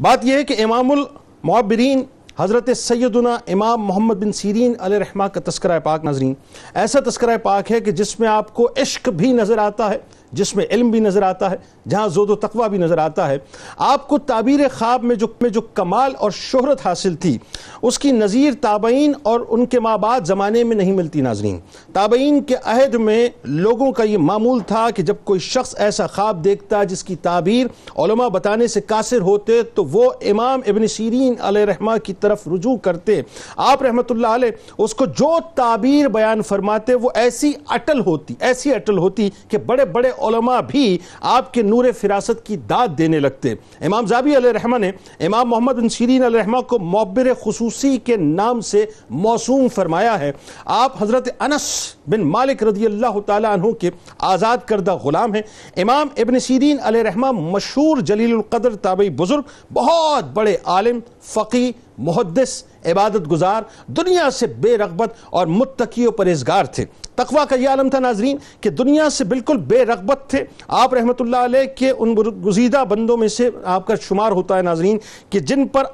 बात यह है कि इमामुल हज़रत सैदना इमाम मोहम्मद बिन सीरीन रहमा का तस्करा पाक नाजरीन। ऐसा तस्करा पाक है कि जिसमें आपको इश्क भी नज़र आता है, जिसमें इल्म भी नज़र आता है, जहाँ जोदो तकवा भी नज़र आता है। आपको ताबीर ख्वाब में जो में जो कमाल और शोहरत हासिल थी, उसकी नज़ीर ताबईन और उनके माँ बाद ज़माने में नहीं मिलती नाजरीन। ताबईन के अहद में लोगों का ये मामूल था कि जब कोई शख्स ऐसा ख्वाब देखता जिसकी ताबीर बताने से कासिर होते तो वो इमाम इबन सीरीन रहमा की तरफ़ रुजू करते। आप रहमत उसको जो ताबीर बयान फरमाते, वो ऐसी अटल होती, ऐसी अटल होती कि बड़े बड़े ओलमा भी आपके नूर फिरासत की दाद देने लगते। इमाम जाबी रहमा ने, इमाम मोहम्मद बिन सीरीन रहमा को मोबर खसूसी के नाम से मौसूम फरमाया है। आप हज़रत अनस बिन मालिक रदी अल्लाह तु के आज़ाद करदा ग़ुलाम हैं। इमाम इबन सीरीन रहमा मशहूर जलील ताबी बुज़ुर्ग, बहुत बड़े आलिम फ़की मुहदस इबादत गुजार, दुनिया से बेरगबत और मुत्तकी परहेजगार थे। तकवा का यह आलम था नाजरीन कि दुनिया से बिल्कुल बेरगबत थे। आप रहमत के उन गुजीदा बंदों में से आपका शुमार होता है नाजरीन कि जिन पर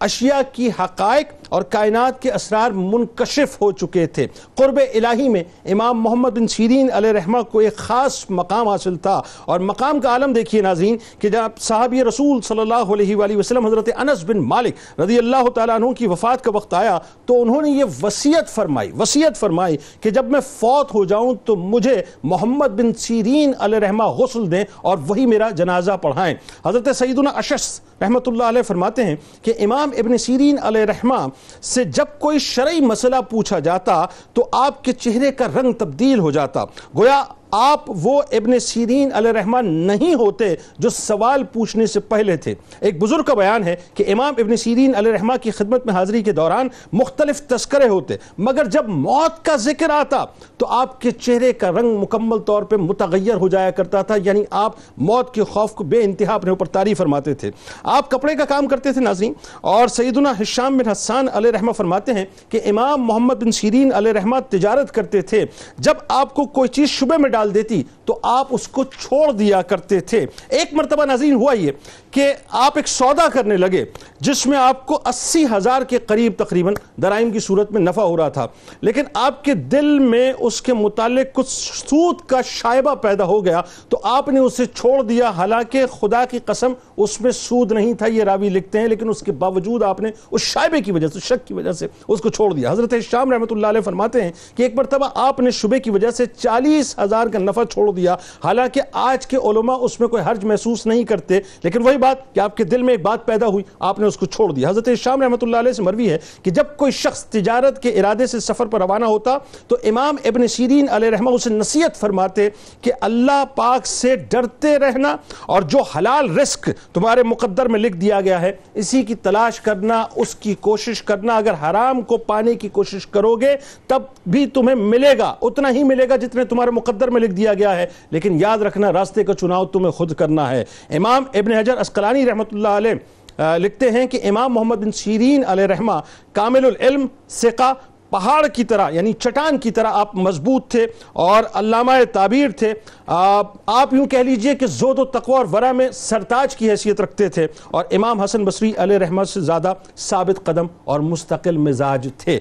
अशिया की हकायक और कायनात के असरार मुनकशिफ हो चुके थे। क़ुरब इलाही में इमाम मोहम्मद बिन सीरीन रहमा को एक ख़ास मकाम हासिल था। और मकाम का आलम देखिए नाजरीन कि जब साहब रसूल सल्लल्लाहु अलैहि वसल्लम हज़रत अनस बिन मालिक रदी अल्लाह तु की वफ़ात का वक्त आया तो उन्होंने ये वसीयत फरमाई वसीयत फरमाई कि जब मैं फौत हो जाऊँ तो मुझे मोहम्मद बिन सीरीन रहमा गसल दें और वही मेरा जनाजा पढ़ाएँ। हज़रत सईदुना अशस रहमत फरमाते हैं कि इमाम इबन सीरीन रहमा से जब कोई शरई मसला पूछा जाता तो आपके चेहरे का रंग तब्दील हो जाता। गोया आप वो इबन सीरीन रहमान नहीं होते जो सवाल पूछने से पहले थे। एक बुज़ुर्ग का बयान है कि इमाम इबन सीरीन रहमा की खिदमत में हाजिरी के दौरान मुख्तलिफ़ तस्करे होते, मगर जब मौत का ज़िक्र आता तो आपके चेहरे का रंग मुकम्मल तौर पर मुतगैर हो जाया करता था, यानी आप मौत के खौफ को बे इंतहा अपने ऊपर तारीफ़ फरमाते थे। आप कपड़े का काम करते थे, नाजरीन, और सईदुना हिशाम बिन हसान रहमा फरमाते हैं कि इमाम मोहम्मद बिन सीरीन रहमा तजारत करते थे। जब आपको कोई चीज़ शुबे में डाल देती तो आप उसको छोड़ दिया करते थे। एक मरतबा नाजीन हुआ ये कि आप एक सौदा करने लगे, जिसमें आपको अस्सी हज़ार के करीब तकरीबन दराइम की सूरत में नफ़ा हो रहा था। लेकिन आपके दिल में उसके मुतालिक कुछ सूद का शायबा पैदा हो गया तो आपने उसे छोड़ दिया। हालाँकि खुदा की कसम, उसमें सूद नहीं था, ये रावी लिखते हैं, लेकिन उसके बावजूद आपने उस शायबे की वजह से, शक की वजह से उसको छोड़ दिया। हज़रत शाम रहमत फरमाते हैं कि एक मरतबा आपने शुबे की वजह से चालीस हज़ार का नफ़ा छोड़ दिया। हालाँकि आज के ओलमा उसमें कोई हर्ज महसूस नहीं करते, लेकिन वही बात कि आपके दिल में एक बात पैदा हुई, आपने उसको छोड़ दिया। हज़रत शाम रहमत से मरवी है कि जब कोई शख्स तिजारत के इरादे से सफ़र पर रवाना होता तो इमाम इबन सीरीन रहमा उसे नसीहत फरमाते कि अल्लाह पाक से डरते रहना और जो हलाल रिस्क तुम्हारे मुकद्दर में लिख दिया गया है, इसी की तलाश करना, उसकी कोशिश करना। अगर हराम को पाने की कोशिश करोगे, तब भी तुम्हें मिलेगा, उतना ही मिलेगा जितने तुम्हारे मुकद्दर में लिख दिया गया है। लेकिन याद रखना, रास्ते का चुनाव तुम्हें खुद करना है। इमाम इबन हजर असकलानी रहमत लिखते हैं कि इमाम मोहम्मद बिन सीरीन रहमा कामिल सिका, पहाड़ की तरह, यानी चटान की तरह आप मज़बूत थे और अल्लामा ताबीर थे। आप यूँ कह लीजिए कि जोद तकवा और वरा में सरताज की हैसियत रखते थे और इमाम हसन बसरी रहमत से ज़्यादा साबित कदम और मुस्तकिल मिजाज थे।